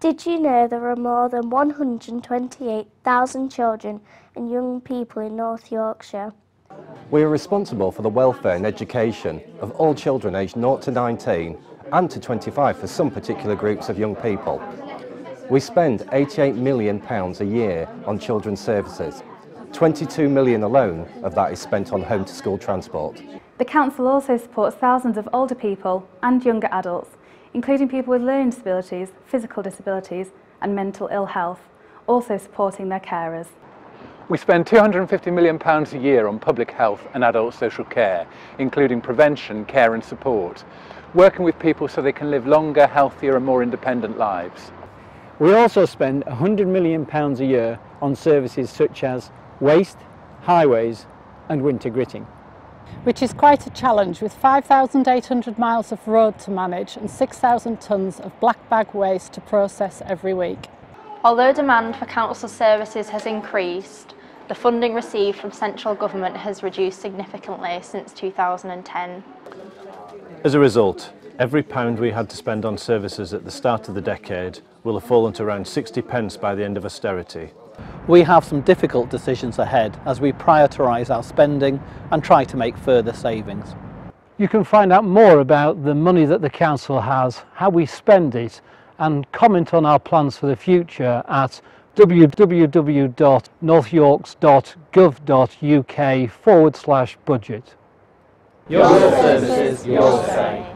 Did you know there are more than 128,000 children and young people in North Yorkshire? We are responsible for the welfare and education of all children aged 0 to 19 and to 25 for some particular groups of young people. We spend £88 million a year on children's services. 22 million alone of that is spent on home to school transport. The Council also supports thousands of older people and younger adults including people with learning disabilities, physical disabilities and mental ill health, also supporting their carers. We spend £250 million a year on public health and adult social care, including prevention, care and support, working with people so they can live longer, healthier and more independent lives. We also spend £100 million a year on services such as waste, highways and winter gritting which is quite a challenge with 5,800 miles of road to manage and 6,000 tonnes of black bag waste to process every week. Although demand for council services has increased, the funding received from central government has reduced significantly since 2010. As a result, every pound we had to spend on services at the start of the decade will have fallen to around 60 pence by the end of austerity, we have some difficult decisions ahead as we prioritise our spending and try to make further savings. You can find out more about the money that the Council has, how we spend it and comment on our plans for the future at www.northyorks.gov.uk forward slash budget. Your services, your say.